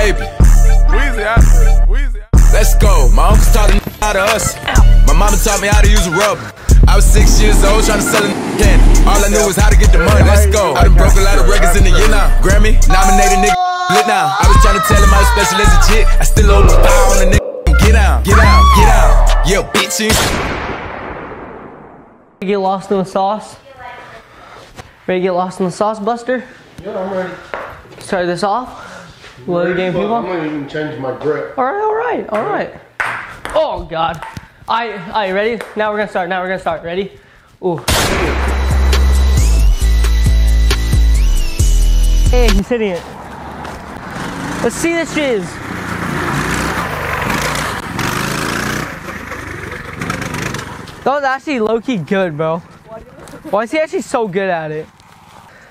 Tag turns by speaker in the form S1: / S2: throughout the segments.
S1: baby. Weezy, I, Weezy. Let's go. My uncles taught a how to hustle. My mama taught me how to use a rubber. I was six years old trying to sell a candy. All I knew was how to get the money. Let's go. I done broke a lot of records in the year now. Grammy nominated nigga lit now. I was trying to tell him I was special as a chick. I still owe the power on the nigga. Get out, get out, get out. Yeah, bitch. you-
S2: Get lost in the sauce. Ready to get lost in the sauce, Buster?
S3: Yeah, I'm ready.
S2: Start this off. Load game
S3: But I'm gonna even change my grip.
S2: All right, all right, all right. Oh God. I, I ready? Now we're gonna start. Now we're gonna start. Ready? Ooh. Hey, he's hitting it. Let's see this shiz. That was actually low-key good, bro. Why is he actually so good at it?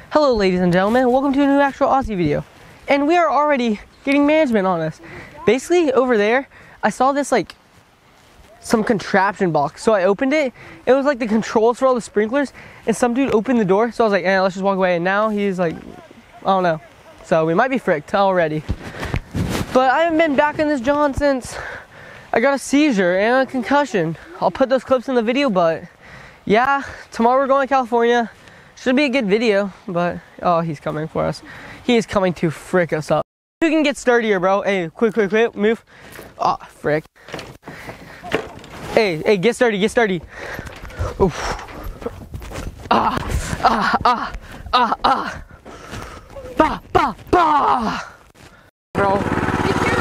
S2: Hello, ladies and gentlemen. Welcome to a new Axtro Aussie video. And we are already getting management on us. Basically, over there, I saw this like some contraption box. So I opened it. It was like the controls for all the sprinklers. And some dude opened the door. So I was like, eh, let's just walk away. And now he's like, I don't know. So we might be fricked already. But I haven't been back in this John since I got a seizure and a concussion. I'll put those clips in the video, but yeah, tomorrow we're going to California. Should be a good video, but oh, he's coming for us. He is coming to frick us up. You can get sturdier, bro. Hey, quick, quick, quick, move. Oh, frick. Hey, hey, get sturdy, get sturdy. Oof. Ah, ah, ah, ah, ah. Bah, bah, bah. Bro.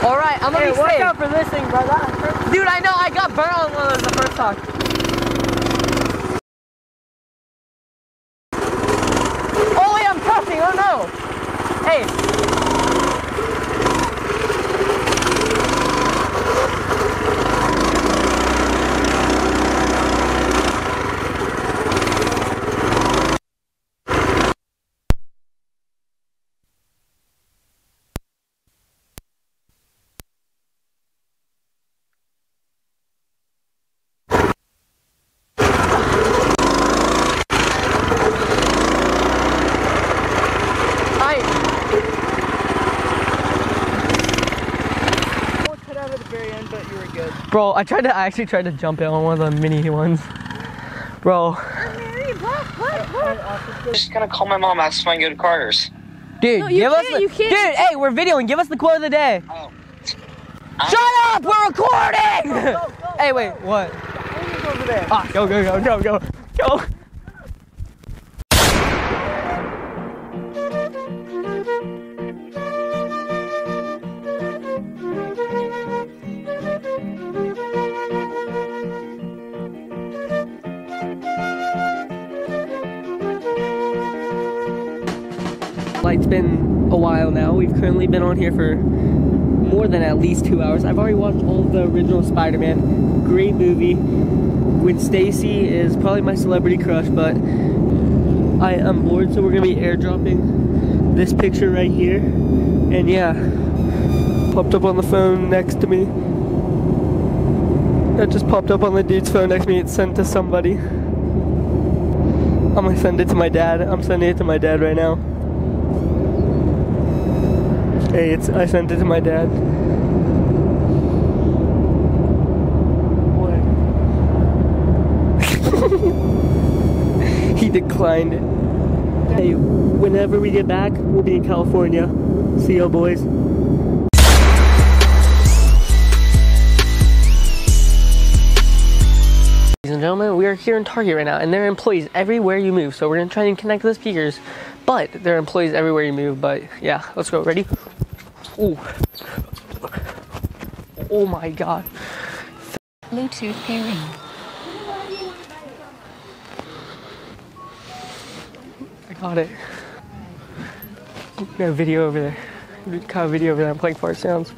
S2: All right, I'm gonna
S4: Hey,
S2: be
S4: watch out for this thing, brother.
S2: Dude, I know I got burnt on one of those the first time. Hey. Bro, I tried to I actually tried to jump it on one of the mini ones. Bro.
S5: I'm just gonna call my mom, ask if I can go to Carter's.
S2: Dude,
S4: you
S2: give us
S4: can't,
S2: the
S4: you can't.
S2: Dude, hey, we're videoing. Give us the quote of the day.
S5: Oh.
S2: Shut up! We're recording! hey, wait, what?
S4: over there.
S2: Ah, go, go, go, go, go, go. It's been a while now. We've currently been on here for more than at least two hours. I've already watched all the original Spider-Man. Great movie. Gwen Stacy is probably my celebrity crush, but I am bored, so we're gonna be airdropping this picture right here. And yeah, popped up on the phone next to me. That just popped up on the dude's phone next to me. It's sent to somebody. I'm gonna send it to my dad. I'm sending it to my dad right now. Hey, it's I sent it to my dad. What? he declined it. Hey, whenever we get back, we'll be in California. See you, boys. Ladies and gentlemen, we are here in Target right now, and there are employees everywhere you move. So we're gonna try and connect the speakers, but there are employees everywhere you move. But yeah, let's go. Ready? Ooh. Oh my god.
S6: Bluetooth pairing.
S2: I got it. Got a video over there. Got a video over there. I'm playing fart sounds.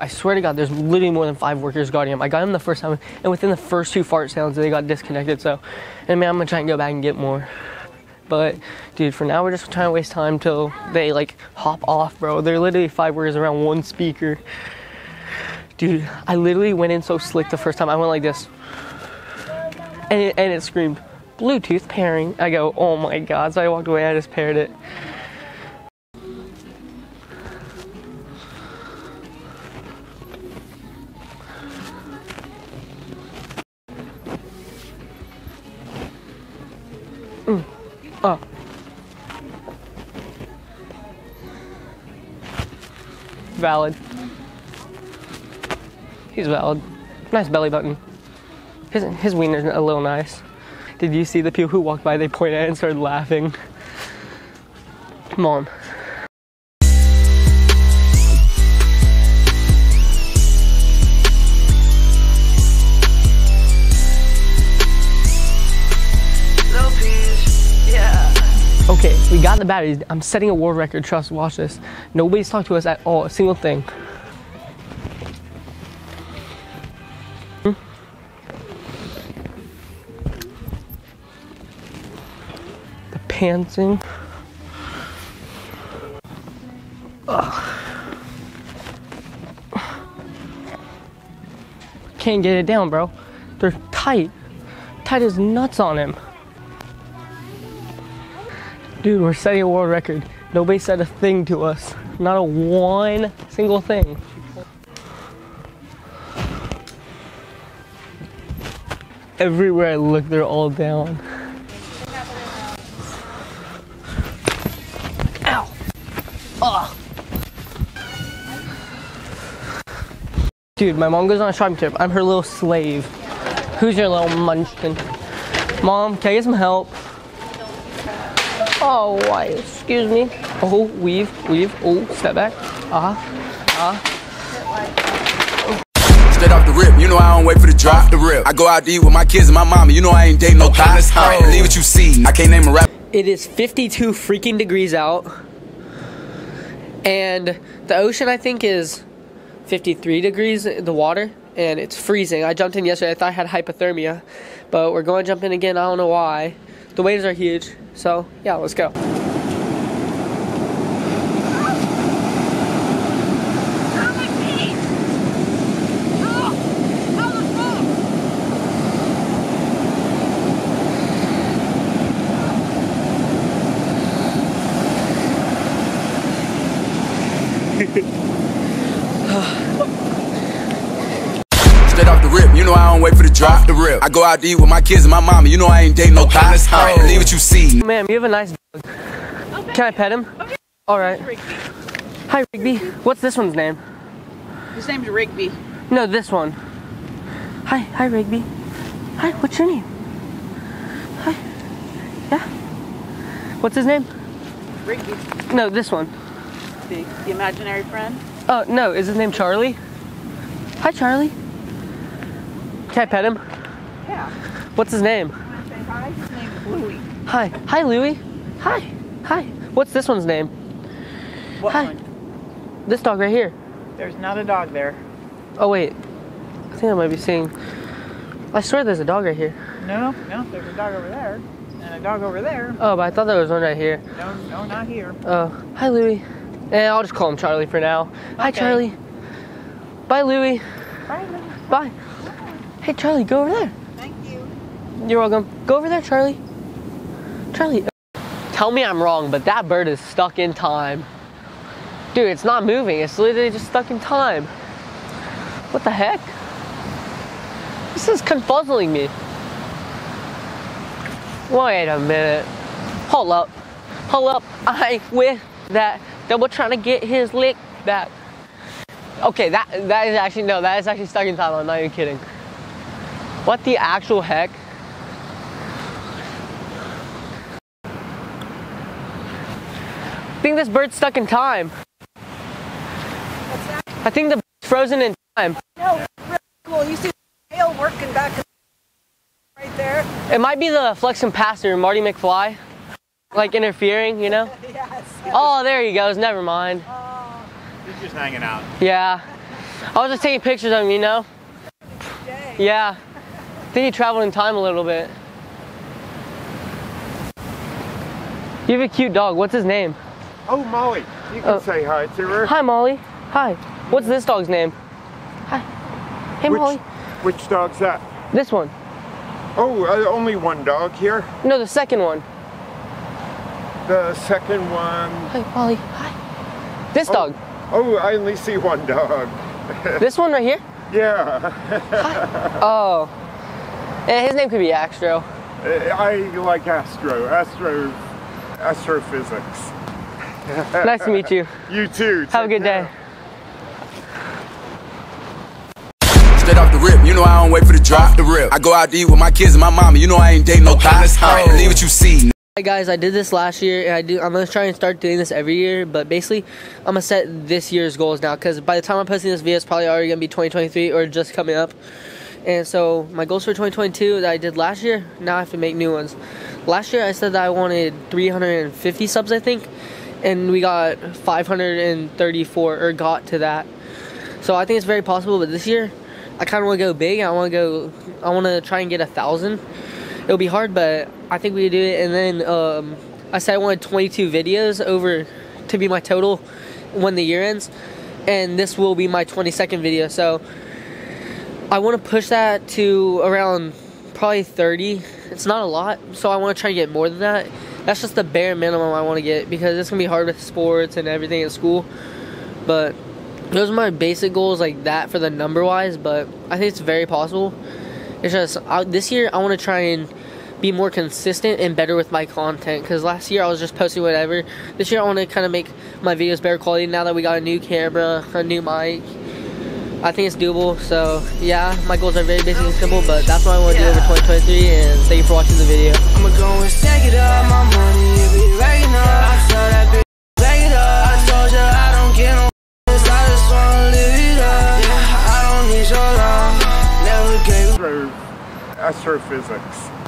S2: I swear to God, there's literally more than five workers guarding him. I got him the first time, and within the first two fart sounds, they got disconnected. So, and man, I'm gonna try and go back and get more. But, dude, for now, we're just trying to waste time till they like hop off, bro. They're literally five workers around one speaker. Dude, I literally went in so slick the first time. I went like this, and it, and it screamed, Bluetooth pairing. I go, oh my god. So I walked away, I just paired it. Mm. Oh. Valid. He's valid. Nice belly button. His, his wiener's a little nice. Did you see the people who walked by? They pointed at it and started laughing. Come the batteries. I'm setting a world record. Trust, watch this. Nobody's talked to us at all. A single thing. The pantsing. Ugh. Can't get it down, bro. They're tight. Tight as nuts on him. Dude, we're setting a world record. Nobody said a thing to us. Not a one single thing. Everywhere I look, they're all down. Ow! Ugh! Dude, my mom goes on a shopping trip. I'm her little slave. Who's your little munchkin? Mom, can I get some help? Oh, why? Excuse me. Oh, weave, weave. Oh, step back. Uh huh. Uh huh.
S1: Straight off the rip, you know I don't wait for the drop. The rip. I go out to eat with my kids and my mama. You know I ain't dating no okay, let's go. Believe what you see. I can't name a rap.
S2: It is 52 freaking degrees out, and the ocean I think is 53 degrees. The water, and it's freezing. I jumped in yesterday. I thought I had hypothermia, but we're going to jump in again. I don't know why. The waves are huge. So, yeah, let's go.
S1: Straight off the rip, you know I don't wait for the drop. The rip. I go out to eat with my kids and my mama. You know I ain't dating no okay, let's go. Believe what you see.
S2: Ma'am, you have a nice dog. Okay. Can I pet him? Okay. All right. Rigby. Hi, Rigby. What's this one's name?
S4: His name's Rigby.
S2: No, this one. Hi, hi, Rigby. Hi, what's your name? Hi. Yeah. What's his name?
S4: Rigby.
S2: No, this one.
S4: The, the imaginary friend?
S2: Oh, no, is his name Charlie? Hi, Charlie. Can I pet him?
S4: Yeah.
S2: What's his name?
S4: Say hi. His name's Louie.
S2: Hi. Hi, Louie. Hi. Hi. What's this one's name?
S4: What
S2: hi.
S4: one?
S2: This dog right here.
S4: There's not a dog there.
S2: Oh, wait. I think I might be seeing. I swear there's a dog right here.
S4: No, no, there's a dog over there. And a dog over there.
S2: Oh, but I thought there was one right here.
S4: No, no, not here.
S2: Oh. Hi, Louie. Eh, I'll just call him Charlie for now. Okay. Hi, Charlie. Bye, Louie.
S4: Bye, Louie.
S2: Bye. Hey, Charlie, go over there.
S4: Thank you.
S2: You're welcome. Go over there, Charlie. Charlie. Uh, tell me I'm wrong, but that bird is stuck in time. Dude, it's not moving. It's literally just stuck in time. What the heck? This is confuzzling me. Wait a minute. Hold up. Hold up. I with that double trying to get his lick back. Okay, that that is actually no, that is actually stuck in time. I'm not even kidding. What the actual heck? I think this bird's stuck in time. I think the bird's frozen in time.
S4: No, really cool. You see the tail working back right there?
S2: It might be the flux capacitor, Marty McFly. Like interfering, you know?
S4: yes.
S2: Oh, there he goes. Never mind.
S4: Oh,
S7: He's just hanging out.
S2: Yeah. I was just taking pictures of him, you know? Yeah. I think he traveled in time a little bit. You have a cute dog. What's his name?
S7: Oh, Molly. You can
S2: Oh.
S7: say hi to her.
S2: Hi, Molly. Hi. What's this dog's name? Hi. Hey,
S7: which,
S2: Molly.
S7: which dog's that?
S2: This one.
S7: Oh, uh, only one dog here.
S2: No, the second one.
S7: The second one.
S2: Hi, Molly. Hi. This dog.
S7: Oh, I only see one dog.
S2: This one right here.
S7: Yeah.
S2: Oh. Yeah, his name could be Astro.
S7: Eh, I like Astro. Astro. Astrophysics.
S2: Nice to meet you.
S7: You too.
S2: Have a good day.
S7: care.
S1: Straight off the rip, you know I don't wait for the drop. The rip. I go out to eat with my kids and my mama. You know I ain't dating no thoughts. Alright, believe what you see.
S2: Hey guys, I did this last year, and I do. I'm gonna try and start doing this every year. But basically, I'm gonna set this year's goals now because by the time I'm posting this video, it's probably already gonna be 2023 or just coming up. And so my goals for 2022 that I did last year, now I have to make new ones. Last year I said that I wanted 350 subs, I think, and we got 534 or got to that. So I think it's very possible. But this year, I kind of want to go big. I want to go. I want to try and get a thousand. It'll be hard, but I think we do it. And then um, I said I wanted 22 videos over to be my total when the year ends, and this will be my 22nd video. So I want to push that to around probably 30. It's not a lot, so I want to try and get more than that. That's just the bare minimum I want to get because it's gonna be hard with sports and everything at school. But those are my basic goals like that for the number wise. But I think it's very possible. It's just I, this year I want to try and be more consistent and better with my content because last year I was just posting whatever. This year I want to kind of make my videos better quality now that we got a new camera, a new mic. I think it's doable. So yeah, my goals are very basic and simple, but that's what I want to do over 2023. And thank you for watching the video.
S8: I'ma go and stack it up, my money, it be racking up. I saw that bitch back it up. I told ya I don't get no this, I just wanna live it up. Yeah, I don't need your love, never gave
S7: Astro. Astrophysics.